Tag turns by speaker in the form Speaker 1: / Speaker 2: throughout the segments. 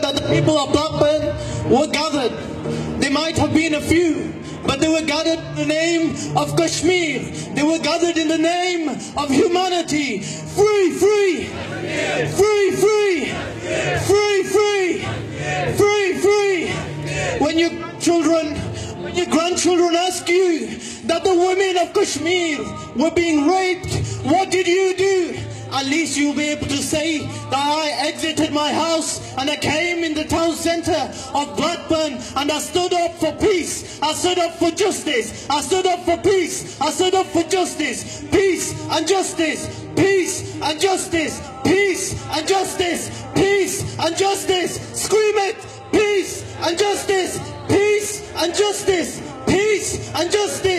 Speaker 1: that the people of Blackburn were gathered. There might have been a few, but they were gathered in the name of Kashmir. They were gathered in the name of humanity. Free, free, free, free, free, free, free, free. When your children, when your grandchildren ask you that the women of Kashmir were being raped, what did you do? At least you'll be able to say that I exited my house and I came in the town centre of Blackburn and I stood up for peace. I stood up for justice. I stood up for peace. I stood up for justice. Peace and justice. Peace and justice. Peace and justice. Peace and justice. Scream it. Peace and justice. Peace and justice. Peace and justice.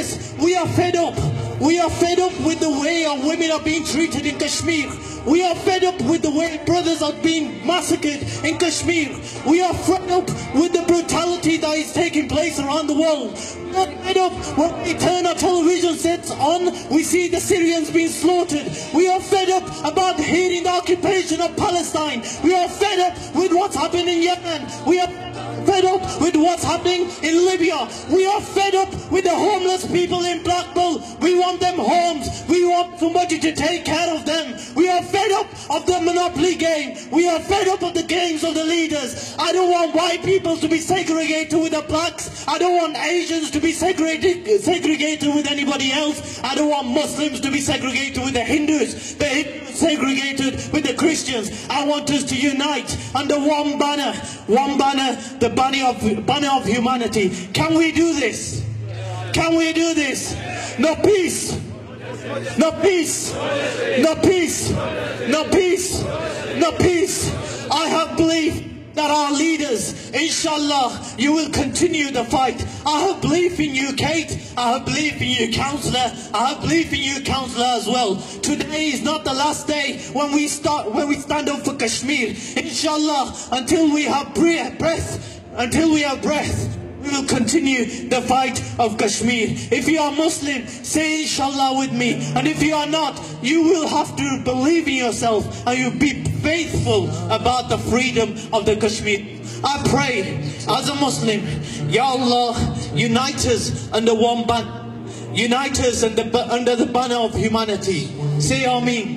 Speaker 1: We are fed up. We are fed up with the way our women are being treated in Kashmir. We are fed up with the way brothers are being massacred in Kashmir. We are fed up with the brutality that is taking place around the world. We are fed up when we turn our television sets on, we see the Syrians being slaughtered. We are fed up about hearing the occupation of Palestine. We are fed up with what's happening in Yemen. We are fed up with what's happening in Libya. We are fed up with the homeless people in Blackpool. We want them homes. We want somebody to take care of up of the monopoly game. We are fed up of the games of the leaders. I don't want white people to be segregated with the blacks. I don't want Asians to be segregated, segregated with anybody else. I don't want Muslims to be segregated with the Hindus. The Hindus segregated with the Christians. I want us to unite under one banner. One banner, the banner of, banner of humanity. Can we do this? Can we do this? No peace. No peace. No peace. No peace. No peace. I have belief that our leaders, inshallah, you will continue the fight. I have belief in you, Kate. I have belief in you, councillor. I have belief in you, councillor, as well. Today is not the last day when we start, when we stand up for Kashmir. Inshallah, until we have breath, until we have breath, we will continue the fight of Kashmir. If you are Muslim, say inshallah with me. And if you are not, you will have to believe in yourself and you be faithful about the freedom of the Kashmir. I pray as a Muslim, Ya Allah, unite us under one banner. Unite us under, under the banner of humanity. Say Ameen.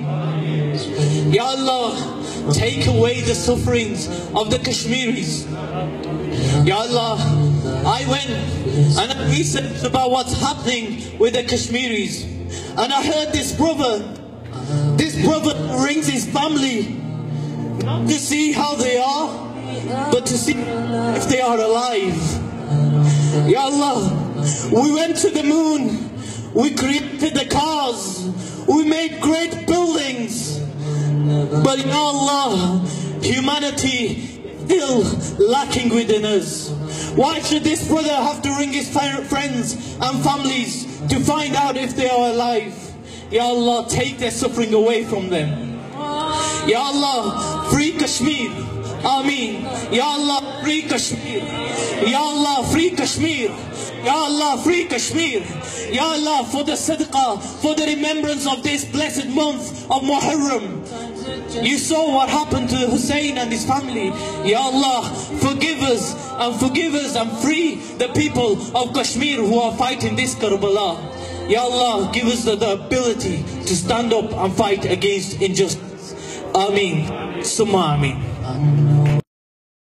Speaker 1: Ya Allah, take away the sufferings of the Kashmiris. Ya Allah, I went and I researched about what's happening with the Kashmiris. And I heard this brother, this brother rings his family not to see how they are, but to see if they are alive. Ya Allah, we went to the moon, we created the cars, we made great buildings. But Ya Allah, humanity still lacking within us. Why should this brother have to ring his friends and families to find out if they are alive? Ya Allah, take their suffering away from them. Ya Allah, free Kashmir. Ameen. Ya Allah, free Kashmir. Ya Allah, free Kashmir. Ya Allah, free Kashmir. Ya Allah, for the sadaqah, for the remembrance of this blessed month of Muharram. You saw what happened to Hussein and his family. Ya Allah, forgive us and forgive us and free the people of Kashmir who are fighting this Karbala. Ya Allah, give us the, the ability to stand up and fight against injustice. Ameen. Summa Ameen. I know